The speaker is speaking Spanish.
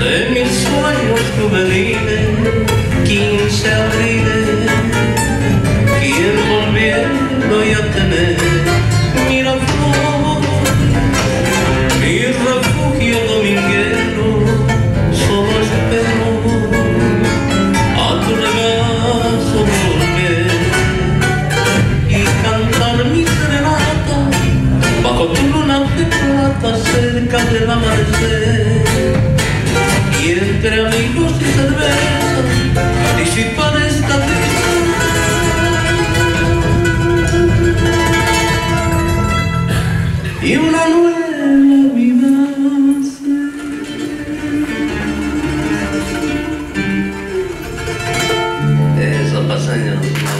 de mis sueños quien se olvide, quien volviendo a tener. en una plata cerca del amanecer y entre amigos y cerveza disipar esta tristeza y una nueva vida hace. eso pasa ya.